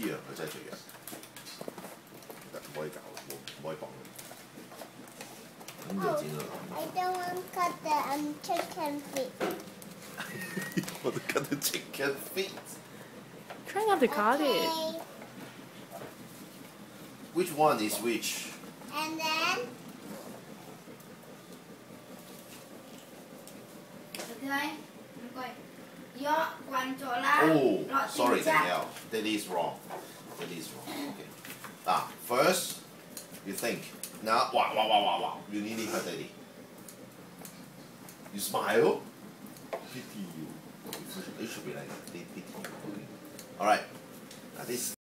啲啊，佢真系最弱。唔可以搞，冇唔可以绑。咁就剪啦。 I don't want to cut the um, chicken feet. 我都 cut the chicken feet. Try not to cut it. Okay. Which one is which? And then Được rồi. Em coi. Do quan chỗ là Oh, sorry. Danielle. That is wrong. That is wrong. Okay. Ah, first, you think. Now, wow, wow, wow, wow, wow. You nearly hurt Daddy. You smile. Pity you. You should be like, they pity you. Alright. Now this